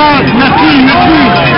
Так, на ты, на ты!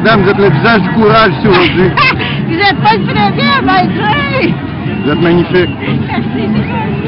Madame, vous êtes le visage du courage ici aujourd'hui. Vous êtes pas le premier, malgré! Vous êtes magnifique. Yeah,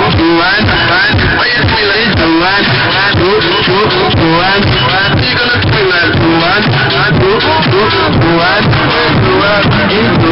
What? What?